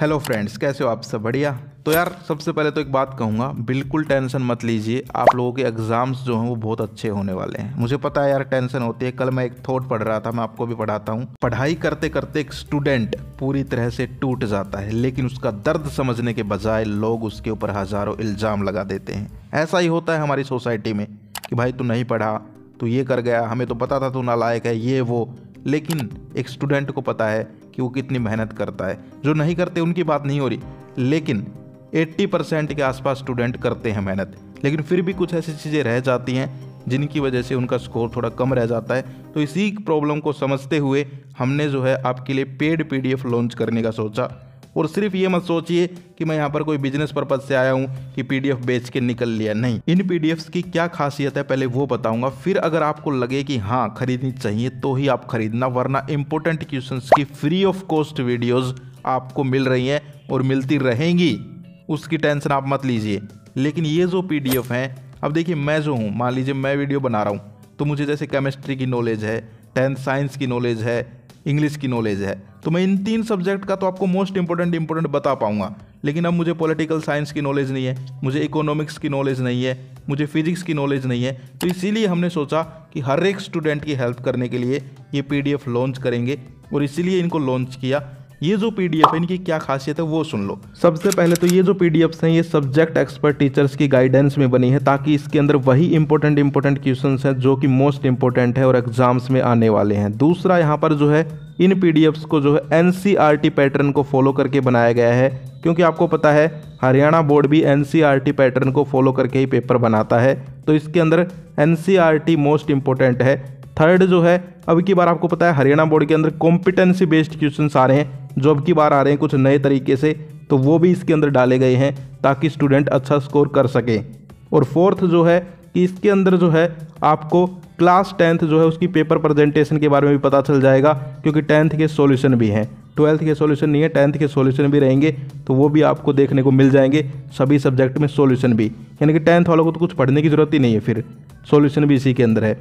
Hello friends कैसे हो आप सब? बढ़िया। तो यार, सबसे पहले तो एक बात कहूँगा, बिल्कुल टेंशन मत लीजिए। आप लोगों के एग्ज़ाम्स जो हैं, वो बहुत अच्छे होने वाले हैं। मुझे पता है यार, टेंशन होती है। कल मैं एक थॉट पढ़ रहा था, मैं आपको भी पढ़ाता हूँ। पढ़ाई करते करते एक स्टूडेंट पूरी तरह से टूट जाता है, लेकिन उसका दर्द समझने के बजाय लोग उसके ऊपर हज़ारों इल्ज़ाम लगा देते हैं। ऐसा ही होता है हमारी सोसाइटी में कि भाई, तू नहीं पढ़ा, तू ये कर गया, हमें तो पता था तू नालायक है, ये वो। लेकिन एक स्टूडेंट को पता है कि वो कितनी मेहनत करता है। जो नहीं करते, उनकी बात नहीं हो रही। लेकिन 80 परसेंट के आसपास स्टूडेंट करते हैं मेहनत। लेकिन फिर भी कुछ ऐसी चीज़ें रह जाती हैं, जिनकी वजह से उनका स्कोर थोड़ा कम रह जाता है। तो इसी प्रॉब्लम को समझते हुए हमने जो है आपके लिए पेड पीडीएफ लॉन्च करने का सोचा। और सिर्फ़ ये मत सोचिए कि मैं यहाँ पर कोई बिज़नेस पर्पज से आया हूँ कि पीडीएफ बेच के निकल लिया। नहीं, इन पीडीएफ्स की क्या खासियत है पहले वो बताऊँगा। फिर अगर आपको लगे कि हाँ खरीदनी चाहिए तो ही आप खरीदना, वरना इंपॉर्टेंट क्वेश्चन की फ्री ऑफ़ कॉस्ट वीडियोज़ आपको मिल रही हैं और मिलती रहेंगी। उसकी टेंशन आप मत लीजिए। लेकिन ये जो पी डी एफ़ हैं, अब देखिए मैं जो हूँ, मान लीजिए मैं वीडियो बना रहा हूँ तो मुझे जैसे केमिस्ट्री की नॉलेज है टेंथ साइंस की नॉलेज है इंग्लिश की नॉलेज है। तो मैं इन तीन सब्जेक्ट का तो आपको मोस्ट इंपॉर्टेंट इंपॉर्टेंट बता पाऊँगा। लेकिन अब मुझे पॉलिटिकल साइंस की नॉलेज नहीं है, मुझे इकोनॉमिक्स की नॉलेज नहीं है, मुझे फिजिक्स की नॉलेज नहीं है। तो इसीलिए हमने सोचा कि हर एक स्टूडेंट की हेल्प करने के लिए ये पीडीएफ लॉन्च करेंगे और इसीलिए इनको लॉन्च किया। ये जो पीडीएफ है, इनकी क्या खासियत है, वो सुन लो। सबसे पहले तो ये जो पीडीएफ हैं, ये सब्जेक्ट एक्सपर्ट टीचर्स की गाइडेंस में बनी है, ताकि इसके अंदर वही इंपॉर्टेंट इंपॉर्टेंट क्वेश्चन हैं, जो कि मोस्ट इंपॉर्टेंट है और एग्ज़ाम्स में आने वाले हैं। दूसरा यहाँ पर जो है, इन पीडीएफ्स को जो है एनसीईआरटी पैटर्न को फॉलो करके बनाया गया है, क्योंकि आपको पता है, हरियाणा बोर्ड भी एनसीईआरटी पैटर्न को फॉलो करके ही पेपर बनाता है। तो इसके अंदर एनसीईआरटी मोस्ट इंपॉर्टेंट है। थर्ड जो है, अब की बार आपको पता है, हरियाणा बोर्ड के अंदर कॉम्पिटेंसी बेस्ड क्वेश्चन आ रहे हैं, जो अब की बार आ रहे हैं कुछ नए तरीके से तो वो भी इसके अंदर डाले गए हैं, ताकि स्टूडेंट अच्छा स्कोर कर सके। और फोर्थ जो है, कि इसके अंदर जो है, आपको क्लास टेंथ जो है, उसकी पेपर प्रेजेंटेशन के बारे में भी पता चल जाएगा, क्योंकि टेंथ के सॉल्यूशन भी हैं। ट्वेल्थ के सॉल्यूशन नहीं है टेंथ के सॉल्यूशन भी रहेंगे तो वो भी आपको देखने को मिल जाएँगे, सभी सब्जेक्ट में सॉल्यूशन भी। यानी कि टेंथ वालों को तो कुछ पढ़ने की ज़रूरत ही नहीं है फिर सॉल्यूशन भी इसी के अंदर है।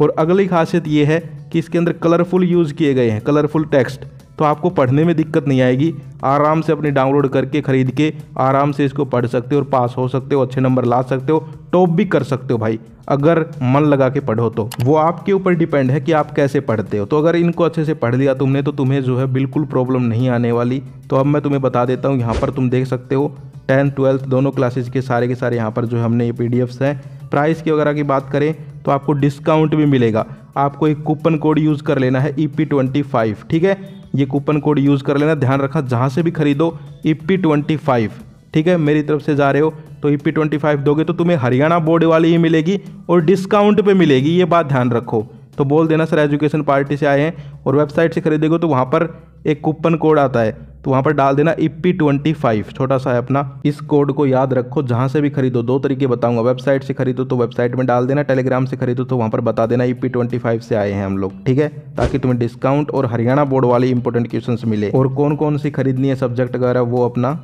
और अगली खासियत ये है कि इसके अंदर कलरफुल यूज़ किए गए हैं कलरफुल टेक्स्ट तो आपको पढ़ने में दिक्कत नहीं आएगी। आराम से अपनी डाउनलोड करके, ख़रीद के आराम से इसको पढ़ सकते हो और पास हो सकते हो, अच्छे नंबर ला सकते हो टॉप भी कर सकते हो भाई, अगर मन लगा के पढ़ो तो। वो आपके ऊपर डिपेंड है कि आप कैसे पढ़ते हो। तो अगर इनको अच्छे से पढ़ लिया तुमने तो तुम्हें जो है बिल्कुल प्रॉब्लम नहीं आने वाली। तो अब मैं तुम्हें बता देता हूँ, यहाँ पर तुम देख सकते हो टेंथ ट्वेल्थ दोनों क्लासेज के सारे के सारे यहाँ पर जो हमने ये पी हैं। प्राइस की वगैरह की बात करें तो आपको डिस्काउंट भी मिलेगा। आपको एक कूपन कोड यूज़ कर लेना है ई पी ट्वेंटी फाइव ठीक है? ये कूपन कोड यूज़ कर लेना, ध्यान रखना, जहाँ से भी खरीदो ई पी ट्वेंटी फाइव ठीक है? मेरी तरफ़ से जा रहे हो तो ई पी ट्वेंटी फाइव दोगे तो तुम्हें हरियाणा बोर्ड वाली ही मिलेगी और डिस्काउंट पे मिलेगी, ये बात ध्यान रखो। तो बोल देना सर, एजुकेशन पार्टी से आए हैं और वेबसाइट से खरीदेगो तो वहाँ पर एक कूपन कोड आता है। तो वहाँ पर डाल देना इप्पी ट्वेंटी फाइव छोटा सा है अपना। इस कोड को याद रखो, जहाँ से भी खरीदो, दो तरीके बताऊँगा। वेबसाइट से खरीदो तो वेबसाइट में डाल देना, टेलीग्राम से खरीदो तो वहाँ पर बता देना इप्पी ट्वेंटी फाइव से आए हैं हम लोग, ठीक है? ताकि तुम्हें डिस्काउंट और हरियाणा बोर्ड वाले इंपॉर्टेंट क्वेश्चन मिले। और कौन कौन सी खरीदनी है सब्जेक्ट वगैरह, वो अपना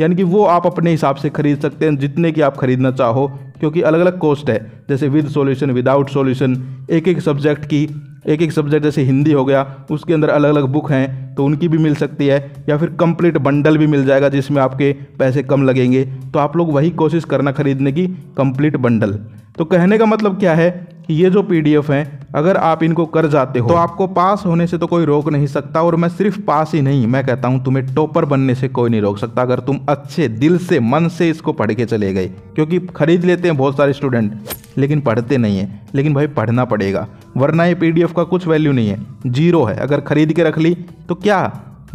यानी कि वो आप अपने हिसाब से खरीद सकते हैं जितने की आप खरीदना चाहो, क्योंकि अलग अलग कॉस्ट है। जैसे विद सॉल्यूशन विदाउट सॉल्यूशन एक एक सब्जेक्ट की एक एक सब्जेक्ट जैसे हिंदी हो गया, उसके अंदर अलग अलग बुक हैं तो उनकी भी मिल सकती है, या फिर कंप्लीट बंडल भी मिल जाएगा जिसमें आपके पैसे कम लगेंगे। तो आप लोग वही कोशिश करना खरीदने की कंप्लीट बंडल तो कहने का मतलब क्या है? कि ये जो पीडीएफ हैं अगर आप इनको कर जाते हो तो आपको पास होने से तो कोई रोक नहीं सकता और मैं सिर्फ़ पास ही नहीं मैं कहता हूँ तुम्हें टॉपर बनने से कोई नहीं रोक सकता अगर तुम अच्छे दिल से मन से इसको पढ़ के चले गए। क्योंकि खरीद लेते हैं बहुत सारे स्टूडेंट लेकिन पढ़ते नहीं हैं। लेकिन भाई पढ़ना पड़ेगा वरना ये पीडीएफ का कुछ वैल्यू नहीं है। ज़ीरो है अगर खरीद के रख ली तो क्या?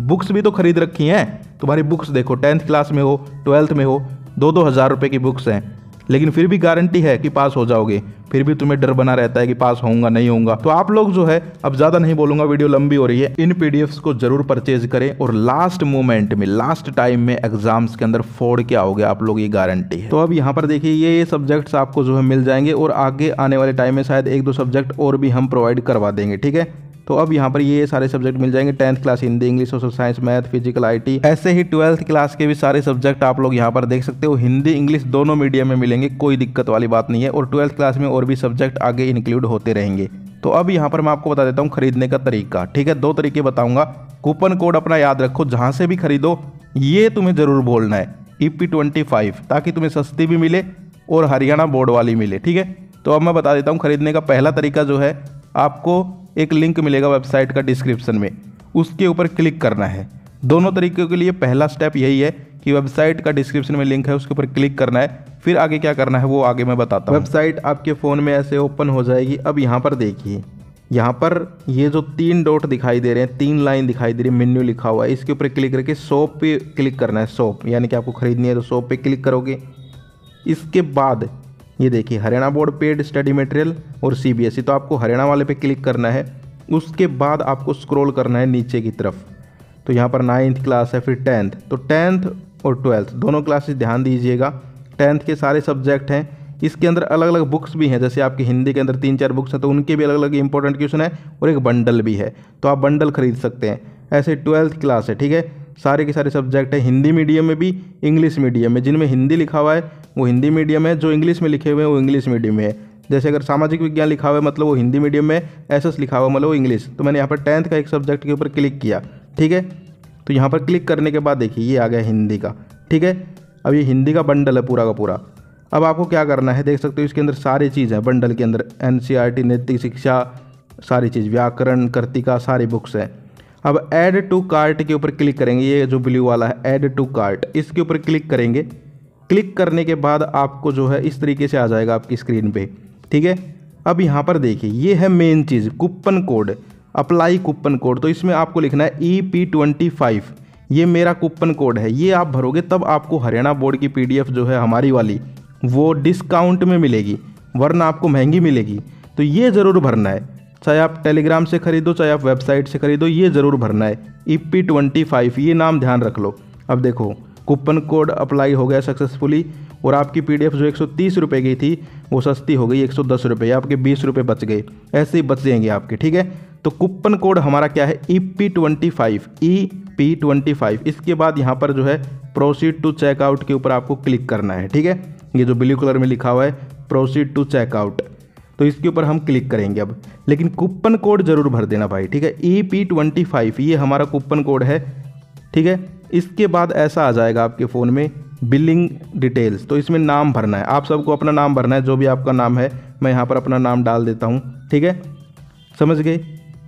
बुक्स भी तो खरीद रखी हैं। तुम्हारी बुक्स देखो टेंथ क्लास में हो ट्वेल्थ में हो दो दो हज़ार रुपये की बुक्स हैं। लेकिन फिर भी गारंटी है कि पास हो जाओगे। फिर भी तुम्हें डर बना रहता है कि पास होऊँगा, नहीं होऊँगा। तो आप लोग जो है, अब ज़्यादा नहीं बोलूँगा वीडियो लंबी हो रही है। इन पीडीएफ्स को ज़रूर परचेज करें और लास्ट मोमेंट में लास्ट टाइम में एग्ज़ाम्स के अंदर फोड़ क्या गया आप लोग, ये गारंटी है। तो अब यहाँ पर देखिए, ये ये सब्जेक्ट्स आपको जो है मिल जाएँगे और आगे आने वाले टाइम में शायद एक दो सब्जेक्ट और भी हम प्रोवाइड करवा देंगे, ठीक है? तो अब यहाँ पर ये सारे सब्जेक्ट मिल जाएँगे। Tenth class Hindi English social science math physical IT ऐसे ही ट्वेल्थ क्लास के भी सारे सब्जेक्ट आप लोग यहाँ पर देख सकते हो। हिंदी इंग्लिश दोनों मीडियम में मिलेंगे, कोई दिक्कत वाली बात नहीं है। और ट्वेल्थ क्लास में और भी सब्जेक्ट आगे इंक्लूड होते रहेंगे। तो अब यहाँ पर मैं आपको बता देता हूँ खरीदने का तरीका। ठीक है, दो तरीके बताऊँगा। कूपन कोड अपना याद रखो, जहाँ से भी खरीदो, ये तुम्हें ज़रूर बोलना है। ई पी ट्वेंटी फाइव ताकि तुम्हें सस्ती भी मिले और हरियाणा बोर्ड वाली मिले। ठीक है तो अब मैं बता देता हूँ, खरीदने का पहला तरीका जो है, आपको एक लिंक मिलेगा वेबसाइट का डिस्क्रिप्शन में। उसके ऊपर क्लिक करना है। दोनों तरीकों के लिए पहला स्टेप यही है कि वेबसाइट का डिस्क्रिप्शन में लिंक है, उसके ऊपर क्लिक करना है। फिर आगे क्या करना है, वो आगे मैं बताता हूँ। वेबसाइट आपके फ़ोन में ऐसे ओपन हो जाएगी। अब यहाँ पर देखिए। यहाँ पर ये जो तीन डॉट दिखाई दे रहे हैं, तीन लाइन दिखाई दे रही है मेन्यू लिखा हुआ है। इसके ऊपर क्लिक करके शॉप पे क्लिक करना है शॉप यानी कि आपको खरीदनी है तो शॉप पे क्लिक करोगे। इसके बाद ये देखिए, Haryana board paid study material और सीबीएसई तो आपको हरियाणा वाले पे क्लिक करना है, उसके बाद आपको स्क्रॉल करना है नीचे की तरफ़। तो यहाँ पर नाइन्थ क्लास है, फिर टेंथ तो टेंथ और ट्वेल्थ दोनों क्लासेस ध्यान दीजिएगा। टेंथ के सारे सब्जेक्ट हैं, इसके अंदर अलग अलग बुक्स भी हैं, जैसे आपकी हिंदी के अंदर तीन चार बुक्स हैं तो उनके भी अलग अलग इंपॉर्टेंट क्वेश्चन है और एक बंडल भी है। तो आप बंडल खरीद सकते हैं। ऐसे ट्वेल्थ क्लास है, ठीक है? सारे के सारे सब्जेक्ट हैं। हिंदी मीडियम में भी इंग्लिश मीडियम में जिनमें हिंदी लिखा हुआ है, वो हिंदी मीडियम है। जो इंग्लिश में लिखे हुए हैं, वो इंग्लिश मीडियम में है। जैसे अगर सामाजिक विज्ञान लिखा हुआ है मतलब वो हिंदी मीडियम में एस एस लिखा हुआ मतलब वो इंग्लिश तो मैंने यहाँ पर टेंथ का एक सब्जेक्ट के ऊपर क्लिक किया। ठीक है? तो यहाँ पर क्लिक करने के बाद देखिए, ये आ गया हिंदी का। ठीक है? अब ये हिंदी का बंडल है पूरा का पूरा। अब आपको क्या करना है, देख सकते हो इसके अंदर सारी चीज़ है। बंडल के अंदर एन e नैतिक शिक्षा सारी चीज़। व्याकरण कर्तिका सारी बुक्स हैं। अब ऐड टू कार्ट के ऊपर क्लिक करेंगे, ये जो ब्लू वाला है ऐड टू कार्ट इसके ऊपर क्लिक करेंगे। क्लिक करने के बाद आपको जो है इस तरीके से आ जाएगा आपकी स्क्रीन पे, ठीक है? अब यहाँ पर देखिए, ये है मेन चीज़, coupon code apply coupon code. तो इसमें आपको लिखना है ई पी ट्वेंटी फाइव ये मेरा कूपन कोड है। ये आप भरोगे तब आपको हरियाणा बोर्ड की पीडीएफ जो है हमारी वाली, वो डिस्काउंट में मिलेगी, वरना आपको महँगी मिलेगी। तो ये ज़रूर भरना है। चाहे आप टेलीग्राम से खरीदो, चाहे आप वेबसाइट से खरीदो, ये ज़रूर भरना है। ई पी ट्वेंटी फाइव ये नाम ध्यान रख लो। अब देखो कूपन कोड अप्लाई हो गया सक्सेसफुली और आपकी पीडीएफ जो एक सौ की थी, वो सस्ती हो गई, एक सौ आपके बीस रुपये बच गए। ऐसे ही बच जाएँगे आपके, ठीक है? तो कूपन कोड हमारा क्या है? E P twenty five E P twenty five इसके बाद यहाँ पर जो है प्रोसीड टू चेकआउट के ऊपर आपको क्लिक करना है, ठीक है? ये जो ब्लू कलर में लिखा हुआ है प्रोसीड टू चेकआउट तो इसके ऊपर हम क्लिक करेंगे अब। लेकिन कूपन कोड ज़रूर भर देना भाई, ठीक है? ई पी ट्वेंटी फाइव ये हमारा कूपन कोड है, ठीक है? इसके बाद ऐसा आ जाएगा आपके फ़ोन में बिलिंग डिटेल्स तो इसमें नाम भरना है। आप सबको अपना नाम भरना है, जो भी आपका नाम है, मैं यहाँ पर अपना नाम डाल देता हूँ, ठीक है? समझ गए?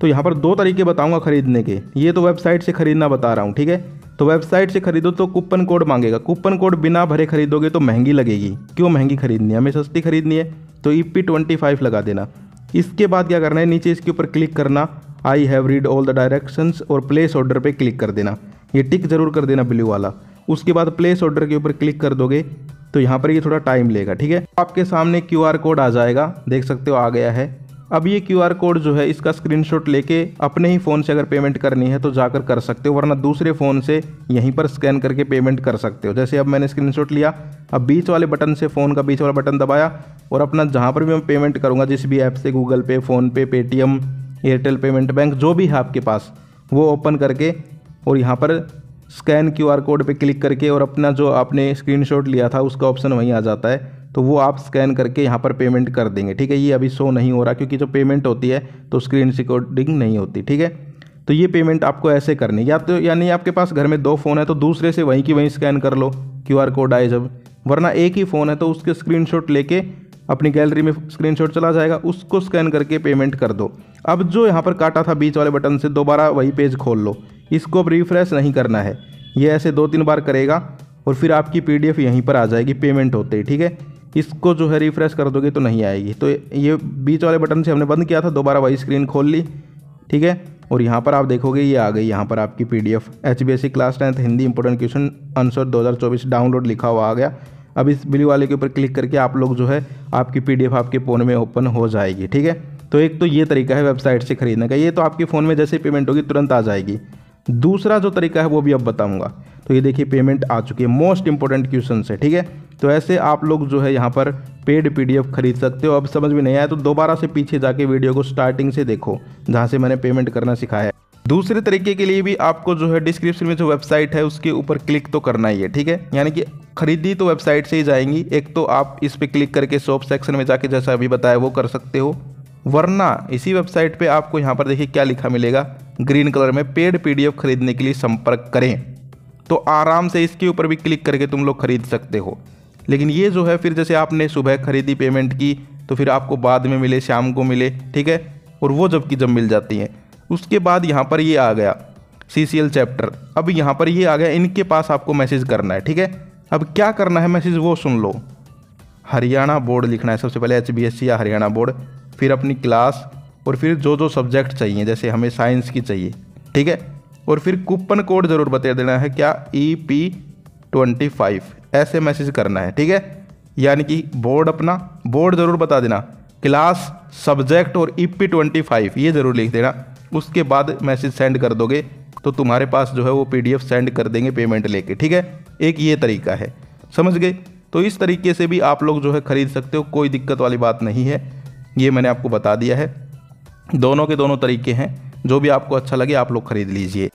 तो यहाँ पर दो तरीके बताऊँगा खरीदने के। ये तो वेबसाइट से खरीदना बता रहा हूँ, ठीक है? तो वेबसाइट से खरीदो तो कूपन कोड मांगेगा। कूपन कोड बिना भरे खरीदोगे तो महँगी लगेगी। क्यों महँगी खरीदनी है? हमें सस्ती खरीदनी है। तो ई पी ट्वेंटी फाइव लगा देना। इसके बाद क्या करना है? नीचे इसके ऊपर क्लिक करना। I have read all the directions और प्लेस ऑर्डर पे क्लिक कर देना। ये टिक ज़रूर कर देना ब्लू वाला। उसके बाद प्लेस ऑर्डर के ऊपर क्लिक कर दोगे तो यहाँ पर ये थोड़ा टाइम लेगा, ठीक है? आपके सामने क्यूआर कोड आ जाएगा। देख सकते हो, आ गया है। अब ये क्यूआर कोड जो है, इसका स्क्रीनशॉट लेके अपने ही फ़ोन से अगर पेमेंट करनी है तो जाकर कर सकते हो, वरना दूसरे फ़ोन से यहीं पर स्कैन करके पेमेंट कर सकते हो। जैसे अब मैंने स्क्रीनशॉट लिया, अब बीच वाले बटन से फ़ोन का बीच वाला बटन दबाया और अपना जहाँ पर भी मैं पेमेंट करूँगा, जिस भी ऐप से Google Pay PhonePe Paytm Airtel Payments Bank जो भी है आपके पास, वो ओपन करके और यहाँ पर स्कैन क्यूआर कोड पे क्लिक करके और अपना जो आपने स्क्रीनशॉट लिया था, उसका ऑप्शन वहीं आ जाता है। तो वो आप स्कैन करके यहाँ पर पेमेंट कर देंगे, ठीक है? ये अभी शो नहीं हो रहा क्योंकि जो पेमेंट होती है तो स्क्रीन रिकॉर्डिंग नहीं होती, ठीक है? तो ये पेमेंट आपको ऐसे करनी या तो यानी आपके पास घर में दो फ़ोन है तो दूसरे से वहीं की वहीं स्कैन कर लो क्यूआर कोड आए जब। वरना एक ही फ़ोन है तो उसके स्क्रीनशॉट लेके अपनी गैलरी में स्क्रीनशॉट चला जाएगा, उसको स्कैन करके पेमेंट कर दो। अब जो यहाँ पर काटा था बीच वाले बटन से, दोबारा वही पेज खोल लो। इसको अब रिफ्रेश नहीं करना है। ये ऐसे दो तीन बार करेगा, और फिर आपकी पीडीएफ यहीं पर आ जाएगी पेमेंट होते ही, ठीक है? इसको जो है रिफ्रेश कर दोगे तो नहीं आएगी। तो ये बीच वाले बटन से हमने बंद किया था, दोबारा वही स्क्रीन खोल ली, ठीक है? और यहाँ पर आप देखोगे ये आ गई, यहाँ पर आपकी P D F H B S C class tenth Hindi important question answer 2024 download लिखा हुआ आ गया। अब इस ब्लू वाले के ऊपर क्लिक करके आप लोग जो है, आपकी पी डी एफ़ आपके फ़ोन में ओपन हो जाएगी, ठीक है? तो एक तो ये तरीका है वेबसाइट से खरीदने का। ये तो आपके फ़ोन में जैसे पेमेंट होगी, तुरंत आ जाएगी। दूसरा जो तरीका है, वो भी अब बताऊँगा। तो ये देखिए पेमेंट आ चुकी है। मोस्ट इंपॉर्टेंट क्वेश्चन है, ठीक है? तो ऐसे आप लोग जो है यहाँ पर पेड पीडीएफ खरीद सकते हो। अब समझ में नहीं आया तो दोबारा से पीछे जाके वीडियो को स्टार्टिंग से देखो, जहाँ से मैंने पेमेंट करना सिखाया है। दूसरे तरीके के लिए भी आपको जो है डिस्क्रिप्शन में जो वेबसाइट है, उसके ऊपर क्लिक तो करना ही है, ठीक है? यानी कि खरीदी तो वेबसाइट से ही जाएँगी। एक तो आप इस पर क्लिक करके शॉप सेक्शन में जाके जैसा अभी बताया, वो कर सकते हो। वरना इसी वेबसाइट पे आपको यहाँ पर देखिए क्या लिखा मिलेगा। ग्रीन कलर में पेड पीडीएफ खरीदने के लिए संपर्क करें। तो आराम से इसके ऊपर भी क्लिक करके तुम लोग खरीद सकते हो। लेकिन ये जो है, फिर जैसे आपने सुबह खरीदी पेमेंट की तो फिर आपको बाद में मिले, शाम को मिले, ठीक है? और वो जब की जब मिल जाती हैं। उसके बाद यहाँ पर ये आ गया सी सी एल चैप्टर अब यहाँ पर ये आ गया, इनके पास आपको मैसेज करना है, ठीक है? अब क्या करना है मैसेज वो सुन लो। हरियाणा बोर्ड लिखना है, सबसे पहले एच बी एस सी या हरियाणा बोर्ड, फिर अपनी क्लास और फिर जो जो सब्जेक्ट चाहिए, जैसे हमें साइंस की चाहिए, ठीक है? और फिर कूपन कोड ज़रूर बता देना है, क्या ई पी ट्वेंटी फाइव ऐसे मैसेज करना है, ठीक है? यानी कि बोर्ड अपना बोर्ड ज़रूर बता देना। क्लास सब्जेक्ट और ई पी ट्वेंटी फाइव ये ज़रूर लिख देना। उसके बाद मैसेज सेंड कर दोगे तो तुम्हारे पास जो है वो पीडीएफ सेंड कर देंगे पेमेंट लेके, ठीक है? एक ये तरीका है, समझ गए? तो इस तरीके से भी आप लोग जो है ख़रीद सकते हो, कोई दिक्कत वाली बात नहीं है। ये मैंने आपको बता दिया है। दोनों के दोनों तरीके हैं, जो भी आपको अच्छा लगे आप लोग ख़रीद लीजिए।